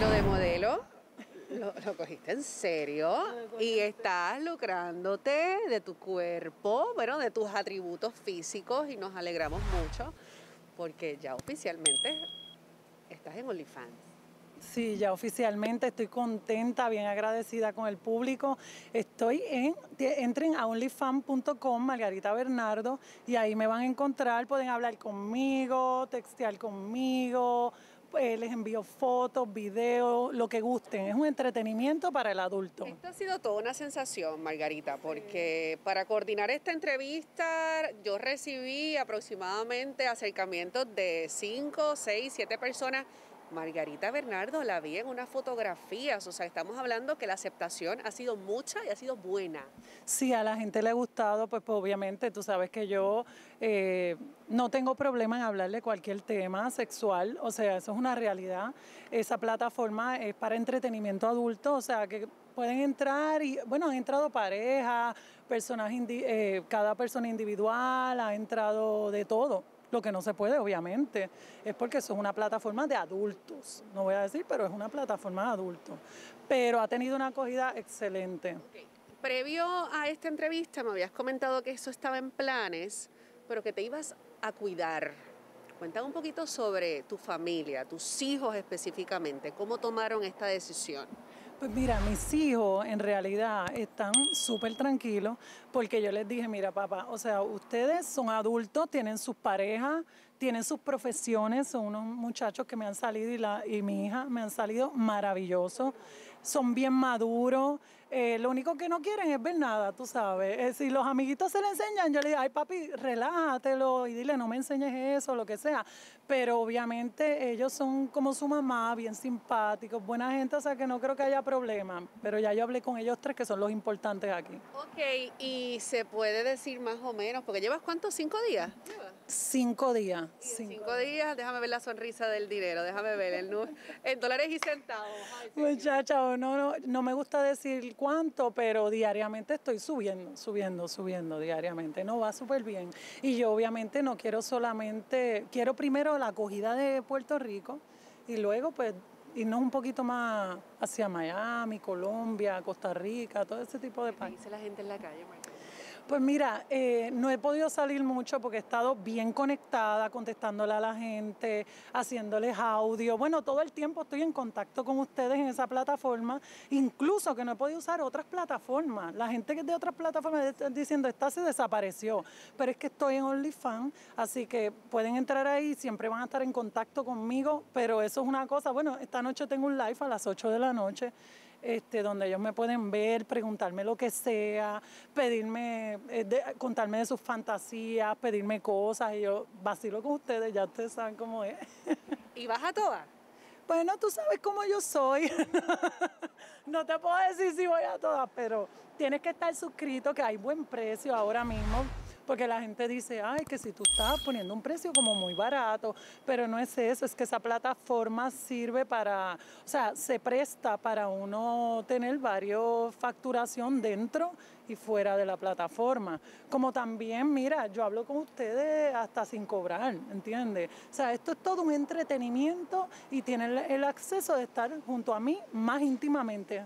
Lo de modelo, lo, cogiste en serio y estás lucrándote de tu cuerpo, bueno, de tus atributos físicos y nos alegramos mucho porque ya oficialmente estás en OnlyFans. Sí, ya oficialmente estoy contenta, bien agradecida con el público. Estoy en, entren a onlyfan.com, Margarita Bernardo, y ahí me van a encontrar, pueden hablar conmigo, textear conmigo, eh, les envío fotos, videos, lo que gusten. Es un entretenimiento para el adulto. Esto ha sido toda una sensación, Margarita, porque para coordinar esta entrevista yo recibí aproximadamente acercamientos de 5, 6, 7 personas Margarita Bernardo la vi en unas fotografías, o sea, estamos hablando que la aceptación ha sido mucha y ha sido buena. Sí, a la gente le ha gustado, pues, pues obviamente tú sabes que yo eh, no tengo problema en hablarle cualquier tema sexual, o sea, eso es una realidad. Esa plataforma es para entretenimiento adulto, o sea, que pueden entrar y, bueno, han entrado parejas, personas, eh, cada persona individual, ha entrado de todo. Lo que no se puede, obviamente, es porque eso es una plataforma de adultos. No voy a decir, pero es una plataforma de adultos. Pero ha tenido una acogida excelente. Previo a esta entrevista me habías comentado que eso estaba en planes, pero que te ibas a cuidar. Cuéntame un poquito sobre tu familia, tus hijos específicamente, cómo tomaron esta decisión. Pues mira, mis hijos en realidad están súper tranquilos porque yo les dije, mira papá, o sea, ustedes son adultos, tienen sus parejas, tienen sus profesiones, son unos muchachos que me han salido y, la, y mi hija me han salido maravillosos, son bien maduros, eh, lo único que no quieren es ver nada, tú sabes. Eh, si los amiguitos se le enseñan, yo le digo, ay papi, relájatelo y dile, no me enseñes eso, lo que sea. Pero obviamente ellos son como su mamá, bien simpáticos, buena gente, o sea que no creo que haya problema. Pero ya yo hablé con ellos tres que son los importantes aquí. Ok, y se puede decir más o menos, porque llevas cuántos, cinco días? Cinco días. Cinco. días, déjame ver la sonrisa del dinero, déjame ver el en dólares y centavos. Muchacha, no, no, no me gusta decir cuánto, pero diariamente estoy subiendo, subiendo, subiendo diariamente. No va súper bien. Y yo obviamente no quiero solamente, quiero primero la acogida de Puerto Rico y luego pues irnos un poquito más hacia Miami, Colombia, Costa Rica, todo ese tipo de países. ¿Qué dice la gente en la calle, pues mira, eh, no he podido salir mucho porque he estado bien conectada, contestándole a la gente, haciéndoles audio. Bueno, todo el tiempo estoy en contacto con ustedes en esa plataforma, incluso que no he podido usar otras plataformas. La gente que es de otras plataformas está diciendo, esta se desapareció, pero es que estoy en OnlyFans, así que pueden entrar ahí, siempre van a estar en contacto conmigo, pero eso es una cosa, bueno, esta noche tengo un live a las 8 de la noche este, donde ellos me pueden ver, preguntarme lo que sea, pedirme, eh, contarme de sus fantasías, pedirme cosas, y yo vacilo con ustedes, ya ustedes saben cómo es. ¿Y vas a todas? Bueno, tú sabes cómo yo soy. no te puedo decir si voy a todas, pero tienes que estar suscrito, que hay buen precio ahora mismo porque la gente dice, ay, que si tú estás poniendo un precio como muy barato, pero no es eso, es que esa plataforma sirve para, o sea, se presta para uno tener varios facturación dentro y fuera de la plataforma. Como también, mira, yo hablo con ustedes hasta sin cobrar, ¿entiendes? O sea, esto es todo un entretenimiento y tienen el acceso de estar junto a mí más íntimamente.